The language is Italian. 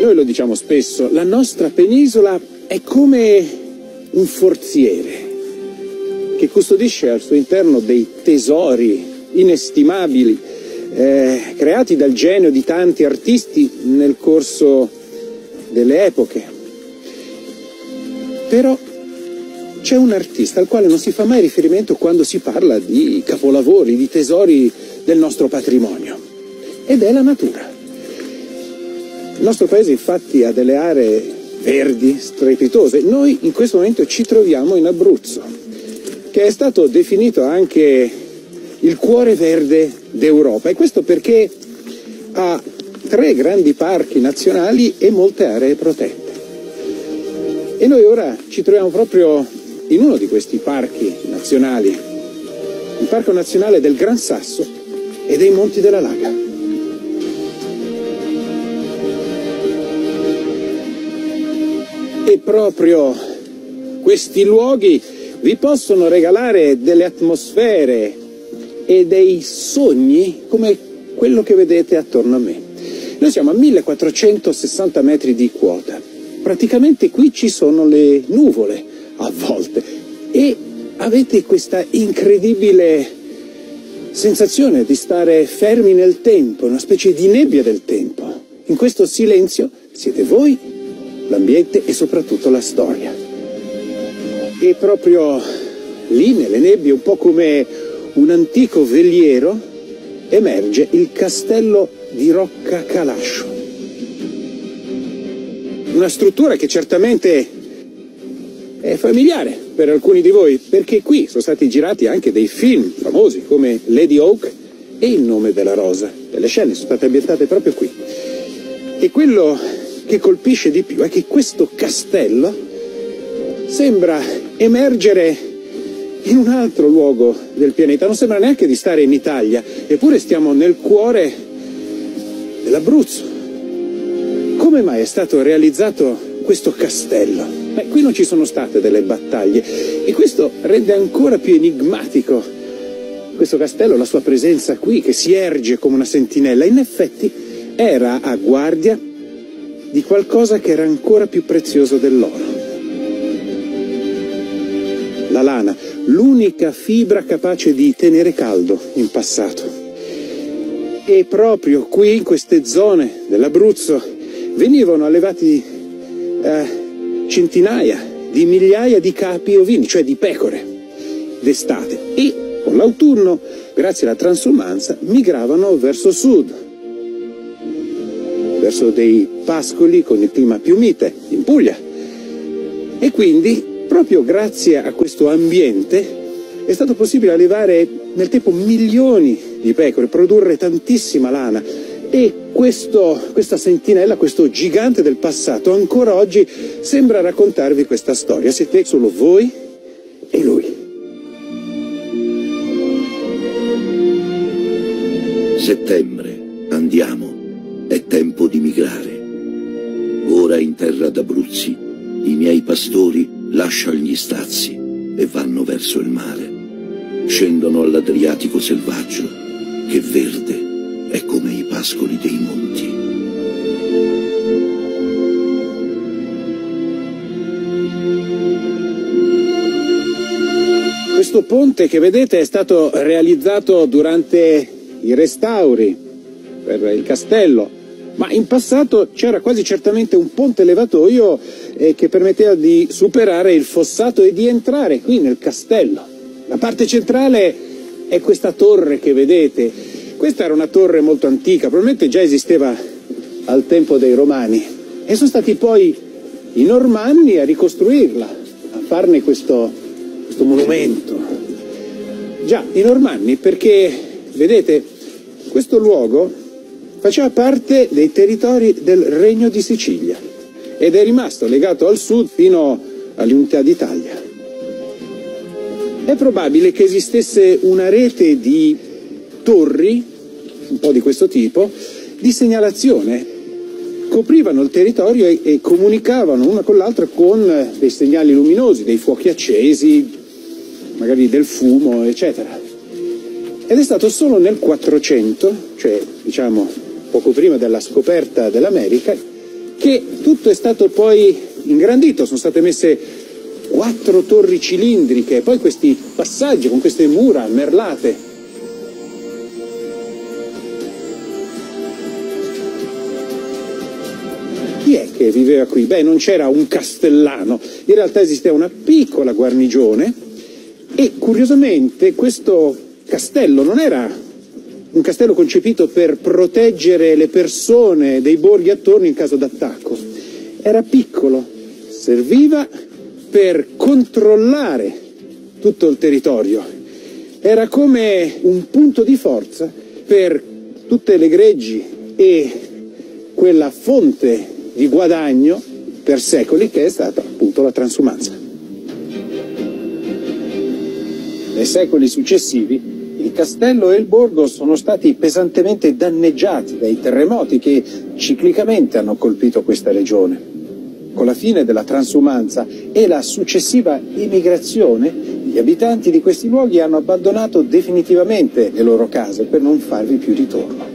Noi lo diciamo spesso, la nostra penisola è come un forziere che custodisce al suo interno dei tesori inestimabili eh, creati dal genio di tanti artisti nel corso delle epoche. Però c'è un artista al quale non si fa mai riferimento quando si parla di capolavori, di tesori del nostro patrimonio, ed è la natura. Il nostro paese infatti ha delle aree verdi, strepitose. Noi in questo momento ci troviamo in Abruzzo, che è stato definito anche il cuore verde d'Europa e questo perché ha tre grandi parchi nazionali e molte aree protette. E noi ora ci troviamo proprio in uno di questi parchi nazionali, il Parco Nazionale del Gran Sasso e dei Monti della Laga. E proprio questi luoghi vi possono regalare delle atmosfere e dei sogni come quello che vedete attorno a me. Noi siamo a 1460 metri di quota. Praticamente qui ci sono le nuvole a volte e avete questa incredibile sensazione di stare fermi nel tempo, una specie di nebbia del tempo. In questo silenzio siete voi, l'ambiente e soprattutto la storia. E proprio lì nelle nebbie, un po' come un antico veliero, emerge il castello di Rocca Calascio. Una struttura che certamente è familiare per alcuni di voi, perché qui sono stati girati anche dei film famosi come Lady Oak e Il nome della rosa. Le scene sono state ambientate proprio qui. E quello che colpisce di più è che questo castello sembra emergere in un altro luogo del pianeta, non sembra neanche di stare in Italia, eppure stiamo nel cuore dell'Abruzzo. Come mai è stato realizzato questo castello? Beh, qui non ci sono state delle battaglie e questo rende ancora più enigmatico questo castello, la sua presenza qui che si erge come una sentinella. In effetti era a guardia di qualcosa che era ancora più prezioso dell'oro. La lana, l'unica fibra capace di tenere caldo in passato. E proprio qui, in queste zone dell'Abruzzo, venivano allevati eh, centinaia di migliaia di capi ovini, cioè di pecore, d'estate. E con l'autunno, grazie alla transumanza, migravano verso sud, verso dei pascoli con il clima più mite, in Puglia. E quindi, proprio grazie a questo ambiente, è stato possibile allevare nel tempo milioni di pecore, produrre tantissima lana e questo, questa sentinella, questo gigante del passato, ancora oggi sembra raccontarvi questa storia. Siete solo voi e lui. Settembre, andiamo, è tempo di migrare. Ora in terra d'Abruzzi, i miei pastori lasciano gli stazzi e vanno verso il mare. Scendono all'Adriatico selvaggio, che verde è come i pascoli dei monti. Questo ponte che vedete è stato realizzato durante i restauri per il castello, ma in passato c'era quasi certamente un ponte levatoio eh, che permetteva di superare il fossato e di entrare qui nel castello. La parte centrale è questa torre che vedete. Questa era una torre molto antica, probabilmente già esisteva al tempo dei Romani e sono stati poi i Normanni a ricostruirla, a farne questo, questo monumento. Già, i Normanni perché, vedete, questo luogo faceva parte dei territori del Regno di Sicilia ed è rimasto legato al sud fino all'unità d'Italia. È probabile che esistesse una rete di torri, un po' di questo tipo, di segnalazione. Coprivano il territorio e, e comunicavano una con l'altra con dei segnali luminosi, dei fuochi accesi, magari del fumo, eccetera. Ed è stato solo nel 400, cioè diciamo poco prima della scoperta dell'America, che tutto è stato poi ingrandito, sono state messe quattro torri cilindriche, poi questi passaggi con queste mura merlate. Chi è che viveva qui? Beh, non c'era un castellano, in realtà esisteva una piccola guarnigione e curiosamente questo castello non era un castello concepito per proteggere le persone dei borghi attorno in caso d'attacco. Era piccolo, serviva per controllare tutto il territorio. Era come un punto di forza per tutte le greggi e quella fonte di guadagno per secoli che è stata appunto la transumanza. Nei secoli successivi il castello e il borgo sono stati pesantemente danneggiati dai terremoti che ciclicamente hanno colpito questa regione. Con la fine della transumanza e la successiva immigrazione, gli abitanti di questi luoghi hanno abbandonato definitivamente le loro case per non farvi più ritorno.